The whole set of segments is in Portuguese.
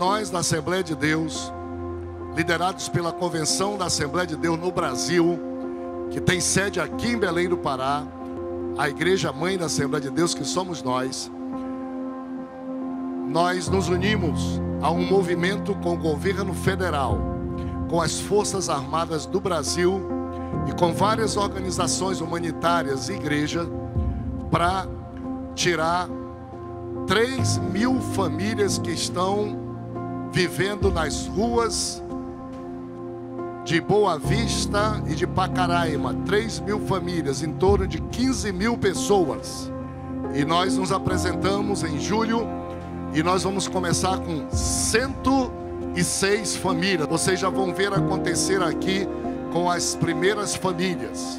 nós da Assembleia de Deus, liderados pela Convenção da Assembleia de Deus no Brasil, que tem sede aqui em Belém do Pará, a Igreja Mãe da Assembleia de Deus, que somos nós, nós nos unimos a um movimento com o governo federal, com as Forças Armadas do Brasil e com várias organizações humanitárias e igreja para tirar 3 mil famílias que estão vivendo nas ruas de Boa Vista e de Pacaraima. 3 mil famílias, em torno de 15 mil pessoas. E nós nos apresentamos em julho e nós vamos começar com 106 famílias. Vocês já vão ver acontecer aqui com as primeiras famílias.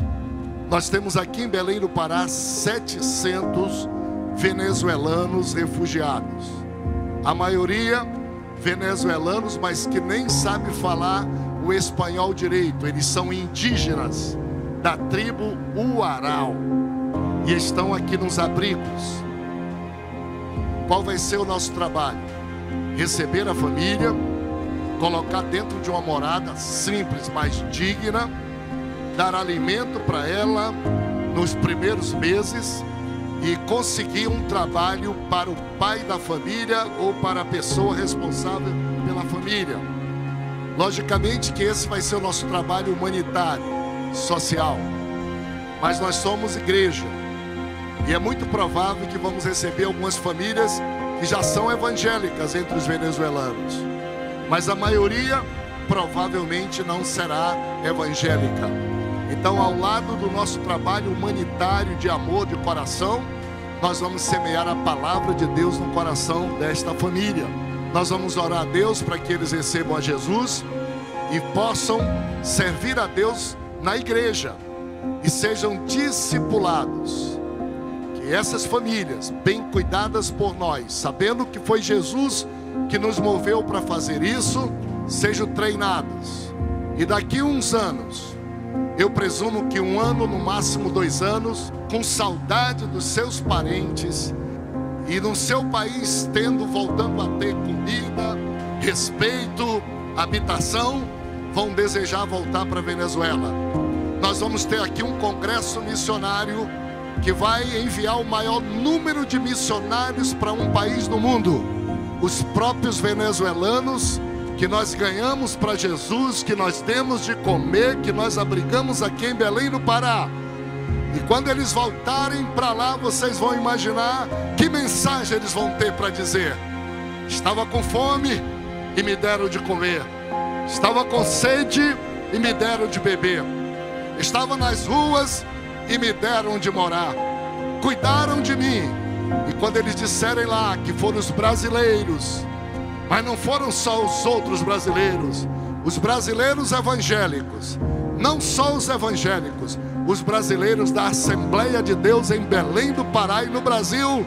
Nós temos aqui em Belém do Pará 700 venezuelanos refugiados. A maioria venezuelanos, mas que nem sabe falar o espanhol direito. Eles são indígenas da tribo Uarau e estão aqui nos abrigos. Qual vai ser o nosso trabalho? Receber a família, colocar dentro de uma morada simples, mas digna, dar alimento para ela nos primeiros meses e conseguir um trabalho para o pai da família ou para a pessoa responsável pela família. Logicamente que esse vai ser o nosso trabalho humanitário, social. Mas nós somos igreja. E é muito provável que vamos receber algumas famílias que já são evangélicas entre os venezuelanos. Mas a maioria provavelmente não será evangélica. Então, ao lado do nosso trabalho humanitário de amor de coração, nós vamos semear a palavra de Deus no coração desta família. Nós vamos orar a Deus para que eles recebam a Jesus e possam servir a Deus na igreja e sejam discipulados. Que essas famílias, bem cuidadas por nós, sabendo que foi Jesus que nos moveu para fazer isso, sejam treinados. E daqui uns anos, eu presumo que um ano, no máximo dois anos, com saudade dos seus parentes e no seu país tendo, voltando a ter comida, respeito, habitação, vão desejar voltar para a Venezuela. Nós vamos ter aqui um congresso missionário que vai enviar o maior número de missionários para um país do mundo. Os próprios venezuelanos que nós ganhamos para Jesus, que nós demos de comer, que nós abrigamos aqui em Belém, no Pará. E quando eles voltarem para lá, vocês vão imaginar que mensagem eles vão ter para dizer. Estava com fome e me deram de comer. Estava com sede e me deram de beber. Estava nas ruas e me deram de morar. Cuidaram de mim. E quando eles disserem lá que foram os brasileiros mas não foram só os outros brasileiros, os brasileiros evangélicos, não só os evangélicos, os brasileiros da Assembleia de Deus em Belém do Pará e no Brasil.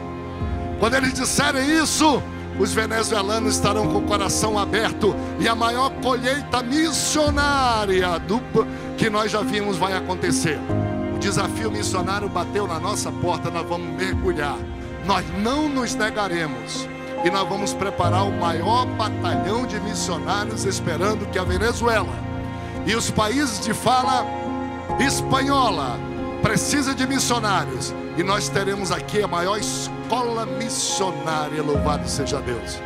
Quando eles disserem isso, os venezuelanos estarão com o coração aberto e a maior colheita missionária do, que nós já vimos vai acontecer. O desafio missionário bateu na nossa porta, nós vamos mergulhar. Nós não nos negaremos e nós vamos preparar o maior batalhão de missionários esperando que a Venezuela e os países de fala espanhola precisa de missionários e nós teremos aqui a maior escola missionária, louvado seja Deus.